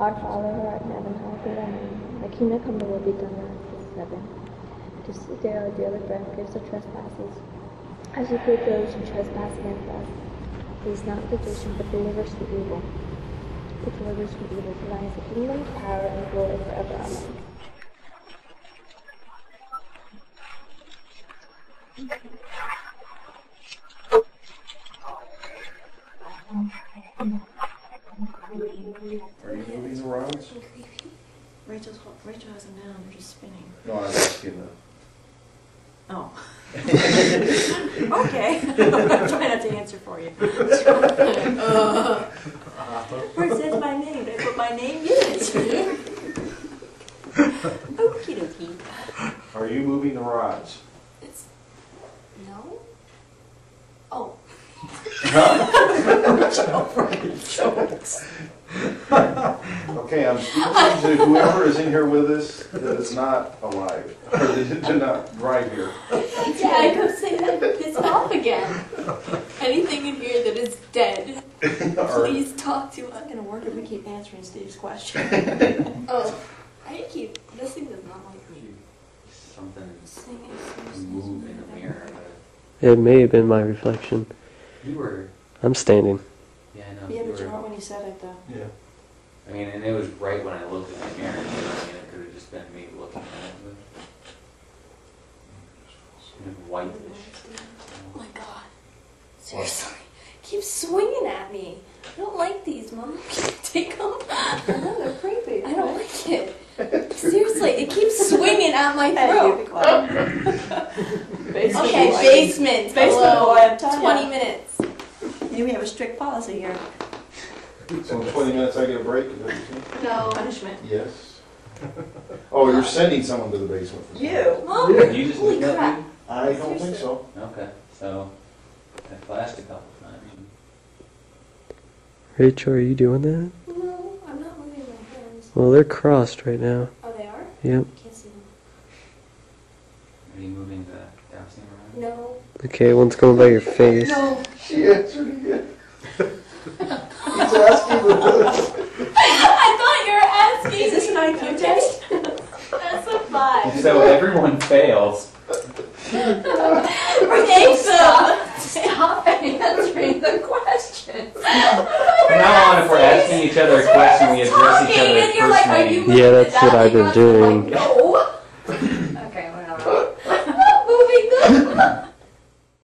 Our Father who art in heaven, hallowed be thy name. Thy kingdom come, thy will be done on earth as in heaven. Give us this day our daily bread, forgive us our trespasses, as we forgive those who trespass against us. Lead us not into temptation, but deliver us from evil. But deliver us from evil, for thine is the kingdom, the power, and the glory forever. Amen. Are you moving the rods? Rachel's, Rachel has them down, they're just spinning. No, I was asking. Oh. Okay. I'm trying not to answer for you. Uh, Where it says my name, I put my name? Yes. Okie dokie. Are you moving the rods? It's no. Oh, Okay, I'm speaking to whoever is in here with us that is not alive, or that did not drive here. yeah. I go say that piss off again. Anything in here that is dead, Or- please talk to It's us. not gonna work if we keep answering Steve's question. Oh, I keep. This thing does not like me. Something Singing, singing, move in the mirror. but It may have been my reflection. You were, I'm standing. Yeah, I know. Yeah, you but you were- weren't when you said it though. Yeah. I mean, and it was right when I looked in the mirror. too. I mean, it could have just been me looking at it, but it was whitish. Oh my god. Seriously. Keep swinging at me. I don't like these, Mom. Can you take them? They're creepy. I don't like it. Seriously, it keeps swinging at my Hey, you be throat. quiet. Basement Okay, boy. basement. Basement Hello. boy, I'm telling ya. 20 minutes. Yeah, we have a strict policy here. So in twenty minutes I get a break, is that what you're saying? No. Punishment. Yes. Oh, you're sending someone to the basement for something? You. Mom, Did you just holy look crap. me? I don't think so. Okay, so I flashed a couple times. Rachel, are you doing that? No, I'm not moving my hands. Well, they're crossed right now. Oh, they are? Yep. Can't see them. Are you moving the dowsing around? No. Okay, one's going by your face. No. She answered again. He's asking for this. I thought you were asking. Is this an IQ test? That's a five. So everyone fails. Thanks, Stop answering the questions. From now on, if we're asking each other a question, we address each other and you're like, are you personally. Yeah, that's what I've been dowsing rod? I'm doing. like, no.